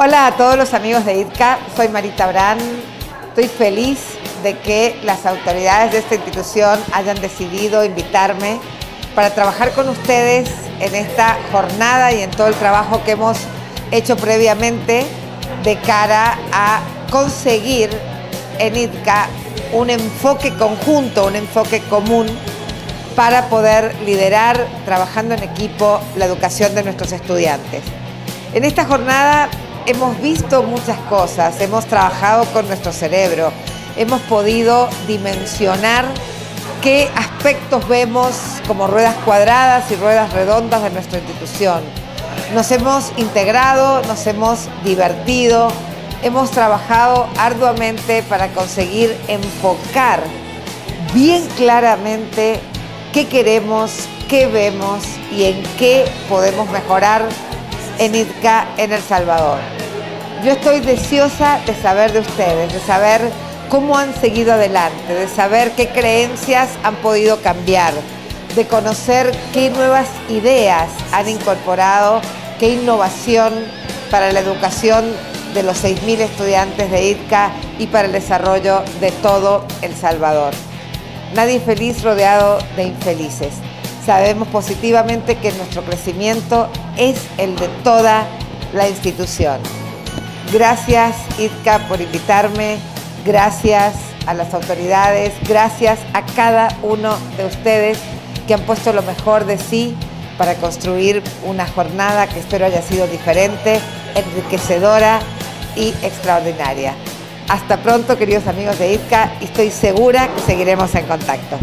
Hola a todos los amigos de ITCA, soy Marita Brand. Estoy feliz de que las autoridades de esta institución hayan decidido invitarme para trabajar con ustedes en esta jornada y en todo el trabajo que hemos hecho previamente de cara a conseguir en ITCA un enfoque conjunto, un enfoque común para poder liderar, trabajando en equipo, la educación de nuestros estudiantes. En esta jornada hemos visto muchas cosas, hemos trabajado con nuestro cerebro, hemos podido dimensionar qué aspectos vemos como ruedas cuadradas y ruedas redondas de nuestra institución. Nos hemos integrado, nos hemos divertido, hemos trabajado arduamente para conseguir enfocar bien claramente qué queremos, qué vemos y en qué podemos mejorar en ITCA en El Salvador. Yo estoy deseosa de saber de ustedes, de saber cómo han seguido adelante, de saber qué creencias han podido cambiar, de conocer qué nuevas ideas han incorporado, qué innovación para la educación de los 6.000 estudiantes de ITCA y para el desarrollo de todo El Salvador. Nadie feliz rodeado de infelices. Sabemos positivamente que nuestro crecimiento es el de toda la institución. Gracias ITCA por invitarme, gracias a las autoridades, gracias a cada uno de ustedes que han puesto lo mejor de sí para construir una jornada que espero haya sido diferente, enriquecedora y extraordinaria. Hasta pronto, queridos amigos de ITCA, y estoy segura que seguiremos en contacto.